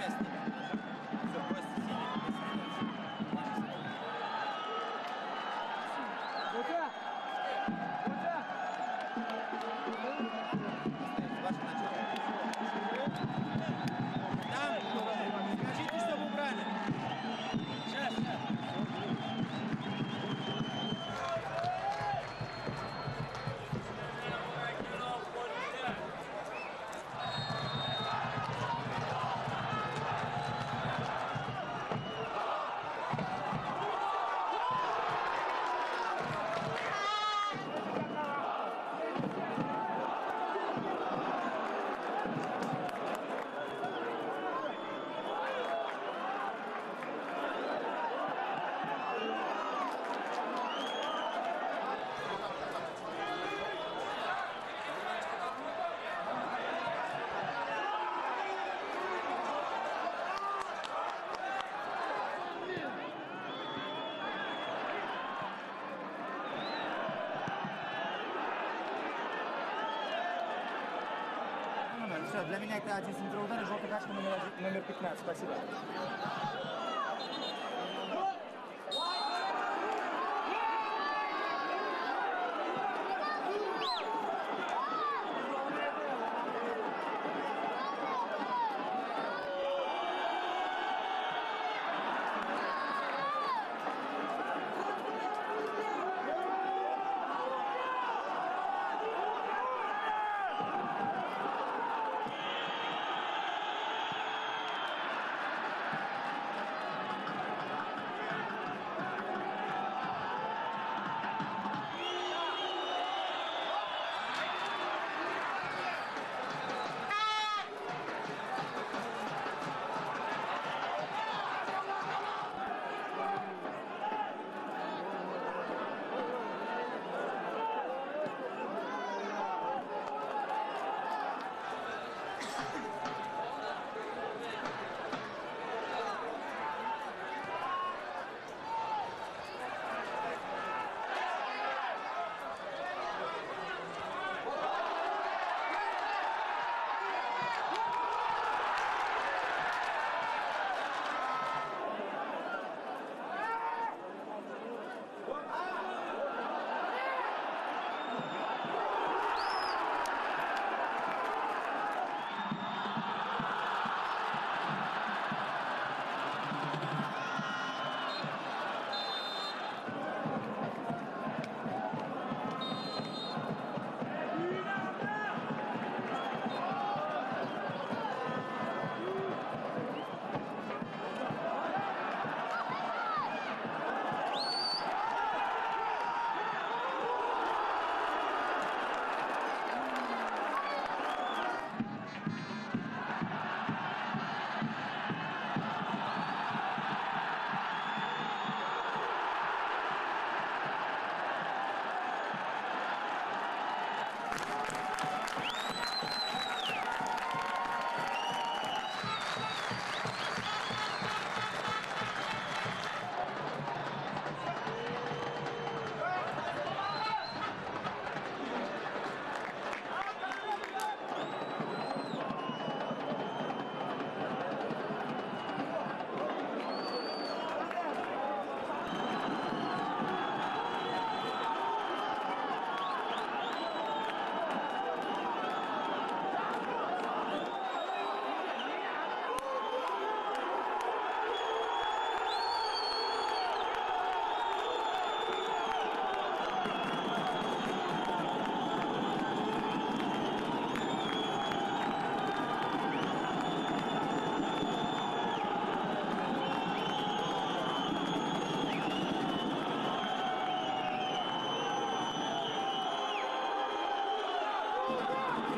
место. Все, для меня это один центровой удар и желтая карточка номер, номер 15. Спасибо. Oh,